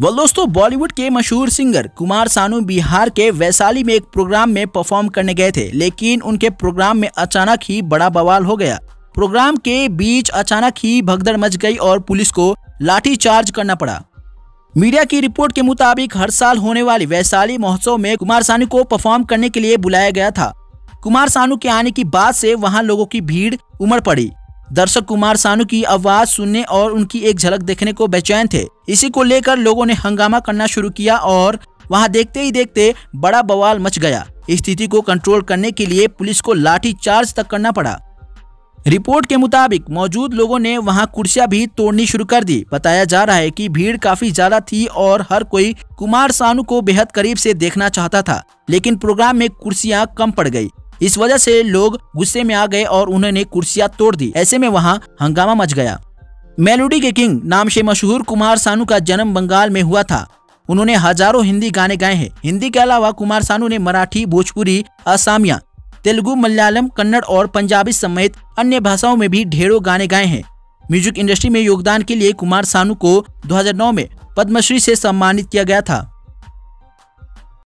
वह दोस्तों बॉलीवुड के मशहूर सिंगर कुमार सानू बिहार के वैशाली में एक प्रोग्राम में परफॉर्म करने गए थे, लेकिन उनके प्रोग्राम में अचानक ही बड़ा बवाल हो गया। प्रोग्राम के बीच अचानक ही भगदड़ मच गई और पुलिस को लाठी चार्ज करना पड़ा। मीडिया की रिपोर्ट के मुताबिक हर साल होने वाली वैशाली महोत्सव में कुमार सानू को परफॉर्म करने के लिए बुलाया गया था। कुमार सानू के आने की बात से वहाँ लोगों की भीड़ उमड़ पड़ी। दर्शक कुमार सानू की आवाज़ सुनने और उनकी एक झलक देखने को बेचैन थे। इसी को लेकर लोगों ने हंगामा करना शुरू किया और वहाँ देखते ही देखते बड़ा बवाल मच गया। स्थिति को कंट्रोल करने के लिए पुलिस को लाठी चार्ज तक करना पड़ा। रिपोर्ट के मुताबिक मौजूद लोगों ने वहाँ कुर्सियाँ भी तोड़नी शुरू कर दी। बताया जा रहा है कि भीड़ काफ़ी ज़्यादा थी और हर कोई कुमार सानू को बेहद करीब से देखना चाहता था, लेकिन प्रोग्राम में कुर्सियाँ कम पड़ गई। इस वजह से लोग गुस्से में आ गए और उन्होंने कुर्सियाँ तोड़ दी। ऐसे में वहाँ हंगामा मच गया। मेलोडी के किंग नाम से मशहूर कुमार सानू का जन्म बंगाल में हुआ था। उन्होंने हज़ारों हिंदी गाने गाए हैं। हिंदी के अलावा कुमार सानू ने मराठी, भोजपुरी असामिया तेलुगु, मलयालम, कन्नड़ और पंजाबी समेत अन्य भाषाओं में भी ढेरों गाने गाए हैं। म्यूज़िक इंडस्ट्री में योगदान के लिए कुमार सानू को 2009 में पद्मश्री से सम्मानित किया गया था।